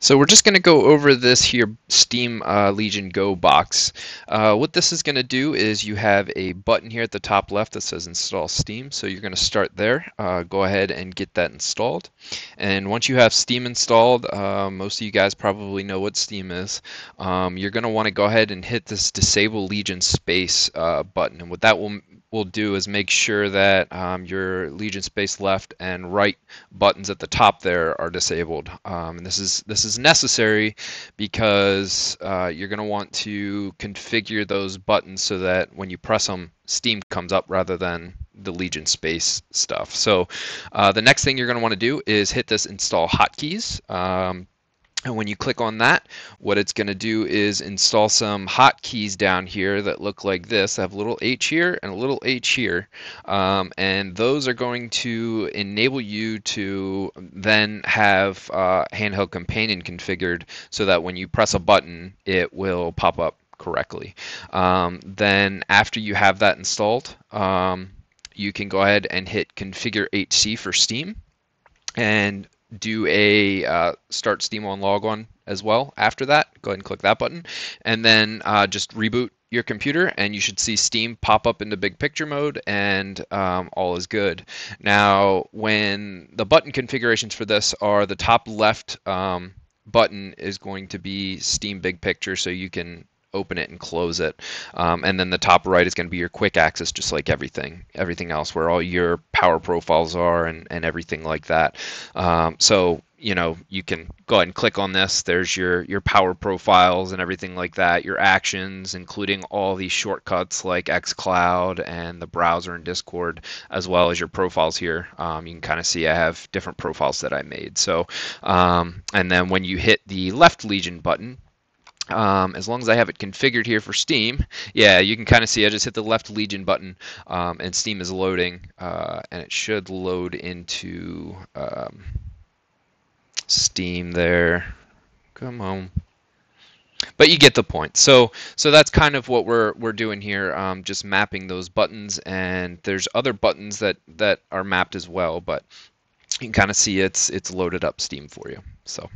So we're just going to go over this here Steam uh, Legion Go box. Uh, what this is going to do is you have a button here at the top left that says install Steam. So you're going to start there. Uh, go ahead and get that installed. And once you have Steam installed, uh, most of you guys probably know what Steam is. Um, you're going to want to go ahead and hit this disable Legion space uh, button. And what that will will do is make sure that um, your Legion space left and right buttons at the top there are disabled. Um, and this is this is necessary because uh, you're going to want to configure those buttons so that when you press them, Steam comes up rather than the Legion space stuff. So uh, the next thing you're going to want to do is hit this install hotkeys. Um, and when you click on that, what it's going to do is install some hotkeys down here that look like this. I have a little H here and a little H here. Um, and those are going to enable you to then have uh, handheld companion configured so that when you press a button, it will pop up correctly. Um, then after you have that installed, um, you can go ahead and hit configure HC for Steam. And do a uh, start Steam on log on as well after that. Go ahead and click that button. And then uh, just reboot your computer and you should see Steam pop up into big picture mode and um, all is good. Now, when the button configurations for this are the top left um, button is going to be Steam big picture so you can open it and close it. Um, and then the top right is going to be your quick access, just like everything, everything else, where all your power profiles are and, and everything like that. Um, so you know you can go ahead and click on this there's your your power profiles and everything like that your actions including all these shortcuts like xcloud and the browser and discord as well as your profiles here um, you can kind of see i have different profiles that i made so um, and then when you hit the left legion button um, as long as I have it configured here for Steam, yeah, you can kind of see I just hit the left Legion button um, and Steam is loading uh, and it should load into um, Steam there. Come on. But you get the point. So so that's kind of what we're we're doing here, um, just mapping those buttons. And there's other buttons that that are mapped as well, but you can kind of see it's it's loaded up Steam for you. So.